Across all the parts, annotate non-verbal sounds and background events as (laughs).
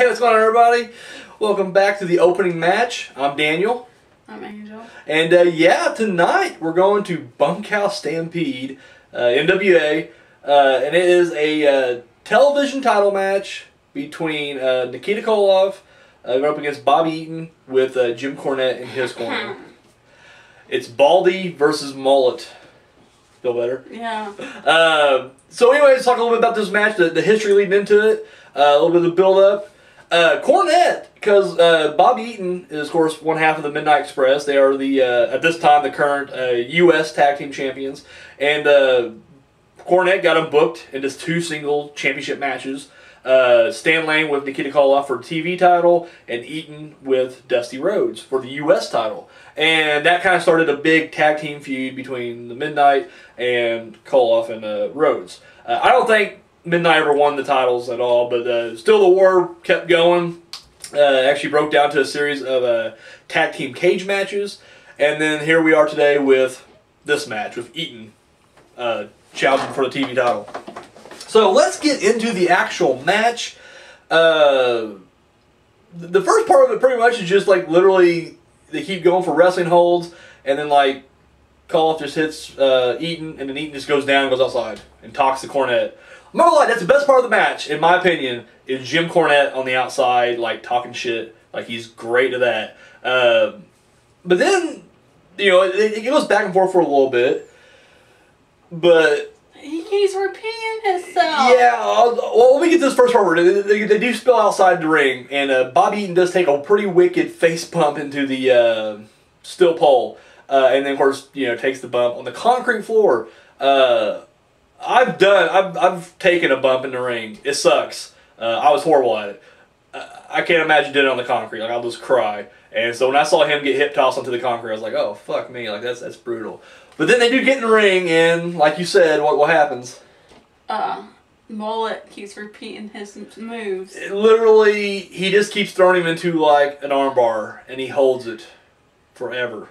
Hey, what's going on, everybody? Welcome back to the opening match. I'm Daniel. I'm Angel. And uh, yeah, tonight we're going to Bunkhouse Stampede, uh, NWA, uh, and it is a uh, television title match between uh, Nikita Koloff uh, going up against Bobby Eaton with uh, Jim Cornette in his corner. (laughs) It's Baldy versus Mullet. Feel better? Yeah. Uh, so anyway, let's talk a little bit about this match, the, the history leading into it, uh, a little bit of the build-up. Uh, Cornette, because uh, Bob Eaton is, of course, one half of the Midnight Express. They are the, uh, at this time, the current uh, U.S. Tag Team Champions. And uh, Cornette got him booked into two single championship matches. Uh, Stan Lane with Nikita Koloff for TV title, and Eaton with Dusty Rhodes for the U.S. title. And that kind of started a big tag team feud between the Midnight and Koloff and uh, Rhodes. Uh, I don't think Midnight ever won the titles at all, but uh, still the war kept going. Uh, actually broke down to a series of uh, tag team cage matches. And then here we are today with this match with Eaton uh, challenging for the TV title. So let's get into the actual match. Uh, the first part of it pretty much is just like literally they keep going for wrestling holds, and then like Koloff just hits uh, Eaton, and then Eaton just goes down and goes outside and talks to Cornette. I'm not gonna lie, that's the best part of the match, in my opinion, is Jim Cornette on the outside, like talking shit. Like he's great at that. Uh, but then, you know, it, it goes back and forth for a little bit. But He keeps repeating himself. yeah, I'll- well, let me get this first part. They, they, they do spill outside the ring, and uh, Bobby Eaton does take a pretty wicked face bump into the uh, steel pole, uh, and then of course you know takes the bump on the concrete floor. I've done, I've, I've taken a bump in the ring. It sucks. Uh, I was horrible at it. Uh, I can't imagine doing it on the concrete. Like I'll just cry. And so when I saw him get hip tossed onto the concrete, I was like, oh fuck me, like that's that's brutal. But then they do get in the ring, and like you said, what what happens? Uh, Mullet keeps repeating his moves. literally he just keeps throwing him into like an armbar and he holds it forever.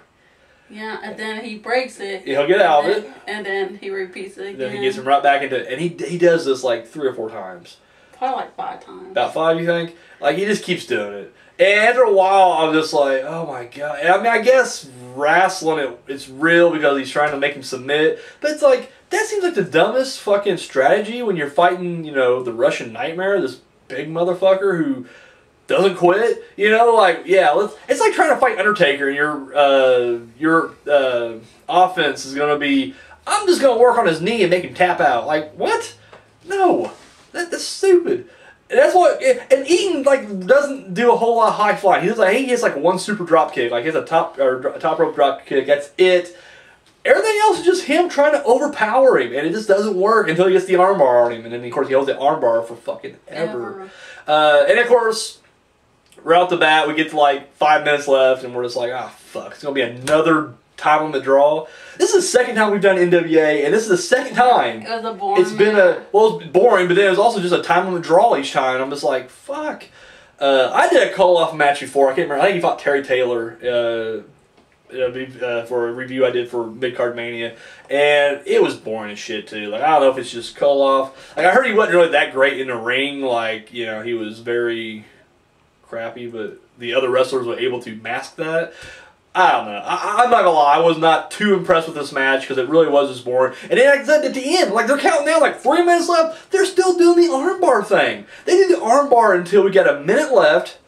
Yeah, and then he breaks it. He'll get out of it. And then he repeats it again. Then he gets him right back into it, and he he does this like three or four times. Probably like five times. About five, you think? Like he just keeps doing it. And after a while, I'm just like, oh my god. And I mean, I guess wrestling it, it's real because he's trying to make him submit. But it's like that seems like the dumbest fucking strategy when you're fighting, you know, the Russian Nightmare, this big motherfucker who doesn't quit. You know, like yeah, let's. It's like trying to fight Undertaker, and your uh, your uh, offense is gonna be. I'm just gonna work on his knee and make him tap out. Like what? No, that, that's stupid. And that's what. And Eaton like doesn't do a whole lot of high flying. He's like he hits like one super drop kick. Like he has a top or top rope drop kick. That's it. Everything else is just him trying to overpower him, and it just doesn't work until he gets the armbar on him, and then of course he holds the armbar for fucking ever. Ever. Uh, and of course, right off the bat, we get to like five minutes left, and we're just like, ah, fuck, it's gonna be another time on the draw. This is the second time we've done NWA, and this is the second time It was a boring. it's been a well, it's boring, but then it was also just a time on the draw each time. I'm just like, fuck. Uh, I did a Koloff match before. I can't remember. I think he fought Terry Taylor. Uh, uh, be- uh, for a review I did for Mid Card Mania, and it was boring as shit too. Like I don't know if it's just Koloff. Like I heard he wasn't really that great in the ring. Like you know he was very crappy, but the other wrestlers were able to mask that. I don't know. I, I'm not gonna lie. I was not too impressed with this match because it really was just boring. And then at the end, like they're counting down like three minutes left. They're still doing the armbar thing. They did the armbar until we got a minute left,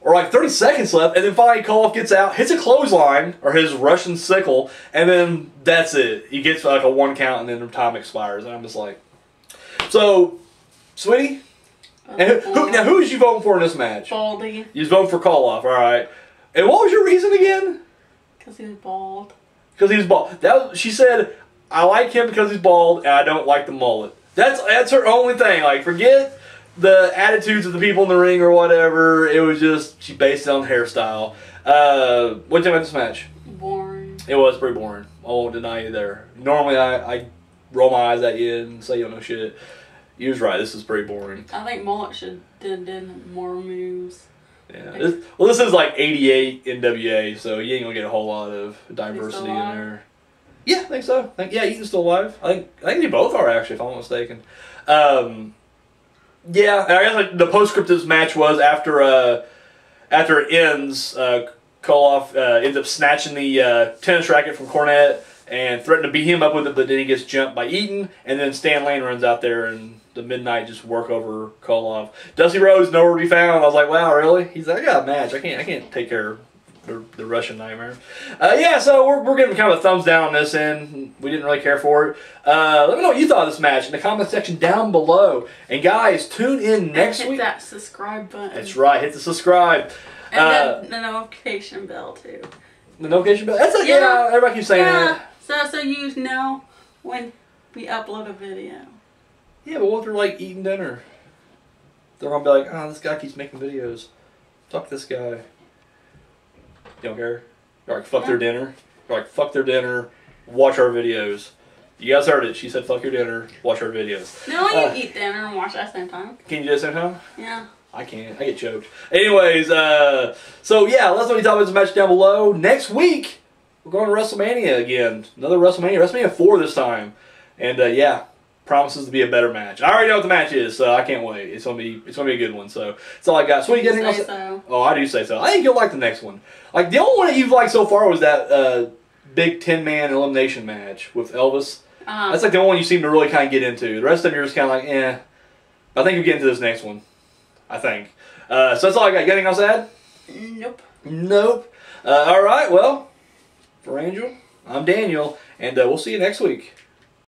or like 30 seconds left, and then finally Koloff gets out, hits a clothesline or his Russian sickle, and then that's it. He gets like a one count, and then the time expires. And I'm just like, so, sweetie, and who, now who is you voting for in this match? Baldy, You was voting for Koloff, all right. And what was your reason again? because he was bald. Because he's bald. That was, she said, I like him because he's bald, and I don't like the mullet. That's that's her only thing. Like, forget the attitudes of the people in the ring or whatever. It was just she based it on hairstyle. Uh, what do you think about this match? Boring. It was pretty boring. I won't deny you there. Normally, I, I roll my eyes at you and say you don't know shit. You was right. This is pretty boring. I think Mullet should did did more moves. Yeah. This, well, this is like 88 NWA, so you ain't gonna get a whole lot of diversity in there. Yeah, I think so. I think, yeah, Eaton's still alive. I think I think they both are actually, if I'm not mistaken. Um, Yeah, and I guess like, the postscript of this match was after uh, after it ends, uh, Koloff uh, ends up snatching the uh, tennis racket from Cornette and threatened to beat him up with it, but then he gets jumped by Eaton, and then Stan Lane runs out there and the Midnight just work over Koloff. Dusty Rhodes nowhere to be found. I was like, wow, really? He's like, I got a match. I can't I can't take care of the, the Russian nightmare. Uh, yeah, so we're, we're giving kind of a thumbs down on this end. We didn't really care for it. Uh, let me know what you thought of this match in the comment section down below. And guys, tune in next hit week. that subscribe button. That's right. Hit the subscribe. And Uh, then the notification bell too. The notification bell. That's like, yeah. Yeah. everybody keeps saying Yeah. that. So so you know when we upload a video. Yeah, but what if they're like eating dinner? They're gonna be like, oh, this guy keeps making videos. Fuck this guy. You don't care? You're like, fuck their dinner. You're like, fuck their dinner. Watch our videos. You guys heard it. She said, fuck your dinner. Watch our videos. No, you Uh, eat dinner and watch at the same time. Can you do this sometime? Yeah. I can't. I get choked. Anyways, uh, so yeah, let us know what you thought about this match down below. Next week, we're going to WrestleMania again. Another WrestleMania. WrestleMania 4 this time. And uh, yeah, promises to be a better match. I already know what the match is, so I can't wait. It's gonna be it's gonna be a good one. So that's all I got. So what you get say anything else? so. Oh, I do say so. I think you'll like the next one. Like the only one that you've liked so far was that uh, big ten man elimination match with Elvis. Uh, That's like the only one you seem to really kind of get into. The rest of them you're just kind of like, eh. I think you get into this next one. I think. Uh, so that's all I got. You got anything else to add? nope. Nope. Uh, all right. Well, for Angel, I'm Daniel, and uh, we'll see you next week.